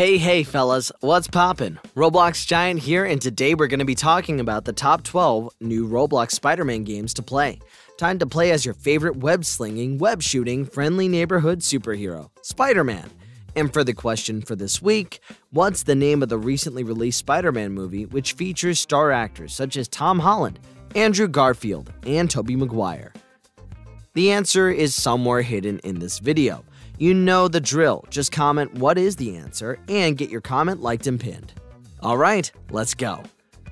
Hey, hey, fellas, what's poppin'? Roblox Giant here, and today we're gonna be talking about the top 12 new Roblox Spider Man games to play. Time to play as your favorite web slinging, web shooting, friendly neighborhood superhero, Spider Man. And for the question for this week, what's the name of the recently released Spider Man movie which features star actors such as Tom Holland, Andrew Garfield, and Tobey Maguire? The answer is somewhere hidden in this video. You know the drill. Just comment what is the answer and get your comment liked and pinned. Alright, let's go.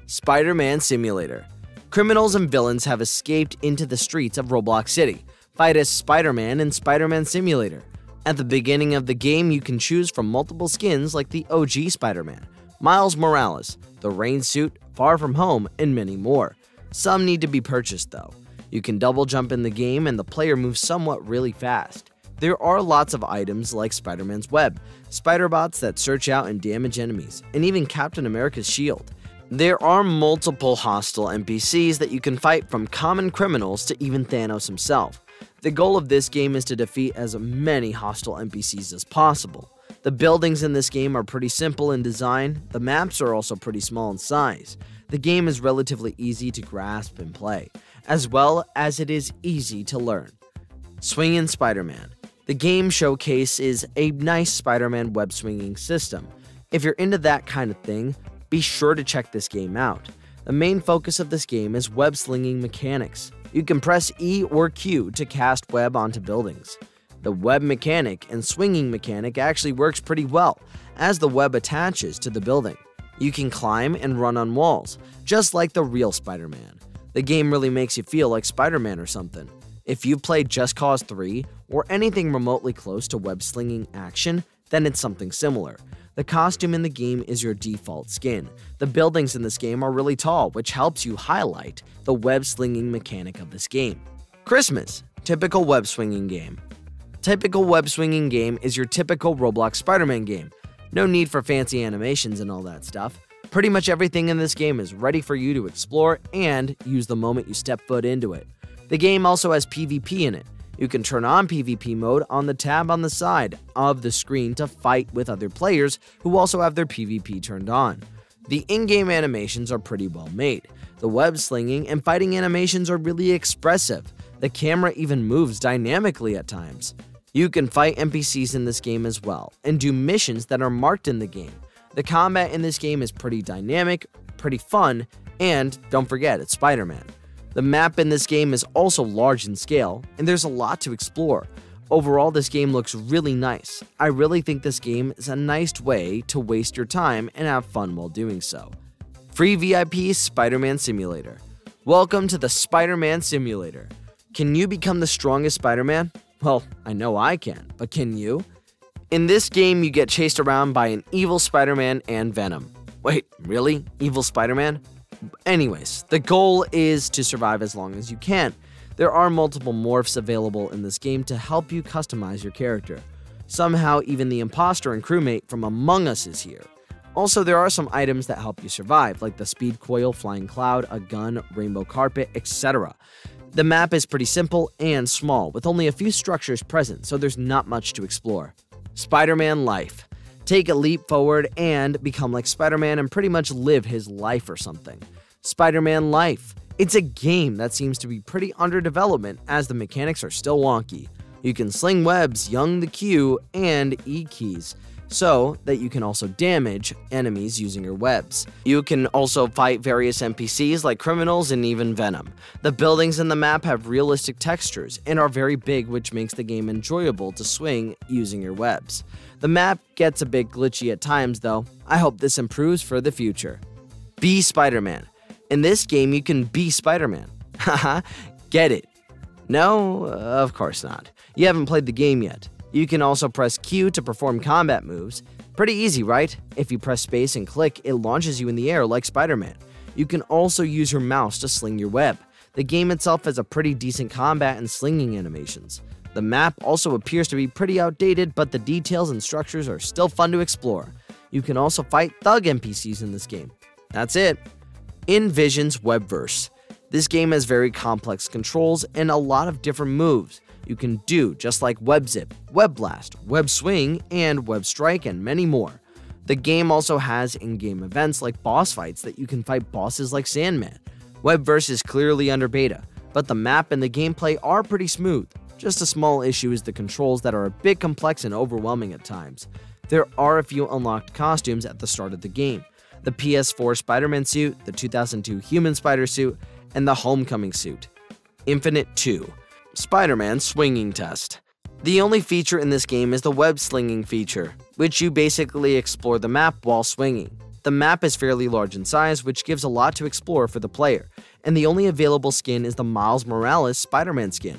Spider Man Simulator. Criminals and villains have escaped into the streets of Roblox City. Fight as Spider Man in Spider Man Simulator. At the beginning of the game, you can choose from multiple skins like the OG Spider Man, Miles Morales, the Raimi suit, Far From Home, and many more. Some need to be purchased though. You can double jump in the game and the player moves somewhat really fast. There are lots of items like Spider Man's web, spider bots that search out and damage enemies, and even Captain America's shield. There are multiple hostile NPCs that you can fight from common criminals to even Thanos himself. The goal of this game is to defeat as many hostile NPCs as possible. The buildings in this game are pretty simple in design, the maps are also pretty small in size. The game is relatively easy to grasp and play, as well as it is easy to learn. Swingin' Spider Man the game showcase is a nice Spider Man web swinging system. If you're into that kind of thing, be sure to check this game out. The main focus of this game is web slinging mechanics. You can press E or Q to cast web onto buildings. The web mechanic and swinging mechanic actually works pretty well, as the web attaches to the building. You can climb and run on walls, just like the real Spider Man. The game really makes you feel like Spider Man or something. If you've played Just Cause 3 or anything remotely close to web slinging action, then it's something similar. The costume in the game is your default skin. The buildings in this game are really tall, which helps you highlight the web slinging mechanic of this game. Christmas, typical web swinging game. Typical web swinging game is your typical Roblox Spider Man game. No need for fancy animations and all that stuff. Pretty much everything in this game is ready for you to explore and use the moment you step foot into it. The game also has PvP in it. You can turn on PvP mode on the tab on the side of the screen to fight with other players who also have their PvP turned on. The in-game animations are pretty well made. The web slinging and fighting animations are really expressive. The camera even moves dynamically at times. You can fight NPCs in this game as well, and do missions that are marked in the game. The combat in this game is pretty dynamic, pretty fun, and don't forget, it's Spider-Man. The map in this game is also large in scale, and there's a lot to explore. Overall, this game looks really nice. I really think this game is a nice way to waste your time and have fun while doing so. Free VIP Spider Man Simulator. Welcome to the Spider Man Simulator. Can you become the strongest Spider Man? Well, I know I can, but can you? In this game, you get chased around by an evil Spider Man and Venom. Wait, really? Evil Spider Man? Anyways, the goal is to survive as long as you can. There are multiple morphs available in this game to help you customize your character. Somehow, even the imposter and crewmate from Among Us is here. Also, there are some items that help you survive, like the speed coil, flying cloud, a gun, rainbow carpet, etc. The map is pretty simple and small, with only a few structures present, so there's not much to explore. Spider Man Life take a leap forward and become like Spider Man and pretty much live his life or something. Spider Man Life. It's a game that seems to be pretty under development as the mechanics are still wonky. You can sling webs, young the Q, and E keys, so that you can also damage enemies using your webs. You can also fight various NPCs like criminals and even Venom. The buildings in the map have realistic textures and are very big, which makes the game enjoyable to swing using your webs. The map gets a bit glitchy at times though. I hope this improves for the future. Be Spider-Man. In this game, you can be Spider-Man. Haha, get it? No, of course not. You haven't played the game yet. You can also press Q to perform combat moves. Pretty easy, right? If you press space and click, it launches you in the air like Spider-Man. You can also use your mouse to sling your web. The game itself has a pretty decent combat and slinging animations. The map also appears to be pretty outdated, but the details and structures are still fun to explore. You can also fight thug NPCs in this game. That's it. Invision's Webverse. This game has very complex controls and a lot of different moves you can do, just like WebZip, WebBlast, WebSwing, and WebStrike, and many more. The game also has in-game events like boss fights that you can fight bosses like Sandman. Webverse is clearly under beta, but the map and the gameplay are pretty smooth. Just a small issue is the controls that are a bit complex and overwhelming at times. There are a few unlocked costumes at the start of the game. The PS4 Spider-Man suit, the 2002 Human Spider suit, and the Homecoming suit. Infinite 2 Spider-Man Swinging Test The only feature in this game is the web slinging feature, which you basically explore the map while swinging. The map is fairly large in size, which gives a lot to explore for the player, and the only available skin is the Miles Morales Spider-Man skin.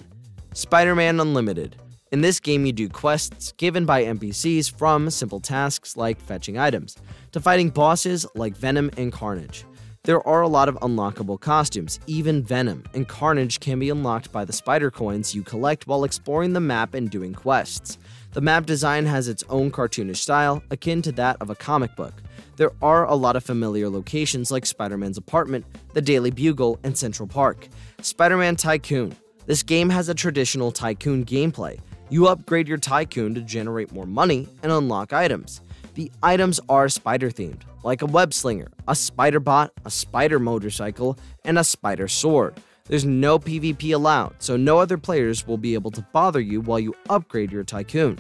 Spider-Man Unlimited. In this game, you do quests given by NPCs from simple tasks like fetching items, to fighting bosses like Venom and Carnage. There are a lot of unlockable costumes, even Venom and Carnage can be unlocked by the spider coins you collect while exploring the map and doing quests. The map design has its own cartoonish style, akin to that of a comic book. There are a lot of familiar locations like Spider Man's apartment, the Daily Bugle, and Central Park. Spider Man Tycoon. This game has a traditional tycoon gameplay. You upgrade your tycoon to generate more money and unlock items. The items are spider themed, like a web slinger, a spider bot, a spider motorcycle, and a spider sword. There's no PvP allowed, so no other players will be able to bother you while you upgrade your tycoon.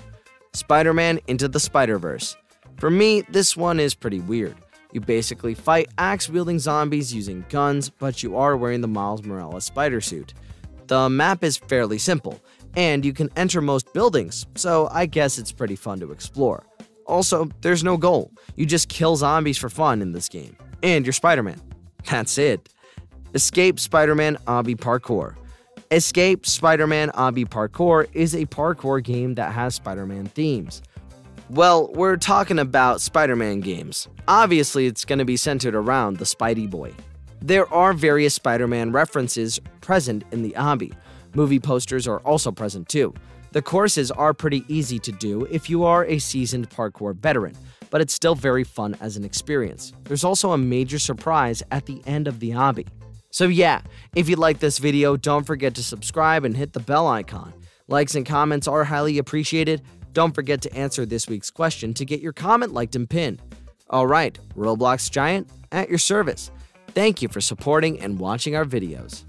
Spider Man Into the Spider Verse. For me, this one is pretty weird. You basically fight axe wielding zombies using guns, but you are wearing the Miles Morales spider suit. The map is fairly simple, and you can enter most buildings, so I guess it's pretty fun to explore. Also, there's no goal. You just kill zombies for fun in this game. And you're Spider Man. That's it. Escape Spider Man Obby Parkour. Escape Spider Man Obby Parkour is a parkour game that has Spider Man themes. Well, we're talking about Spider Man games. Obviously, it's going to be centered around the Spidey Boy. There are various Spider Man references present in the obby. Movie posters are also present too. The courses are pretty easy to do if you are a seasoned parkour veteran, but it's still very fun as an experience. There's also a major surprise at the end of the obby. So yeah, if you like this video, don't forget to subscribe and hit the bell icon. Likes and comments are highly appreciated. Don't forget to answer this week's question to get your comment liked and pinned. Alright, Roblox Giant, at your service. Thank you for supporting and watching our videos.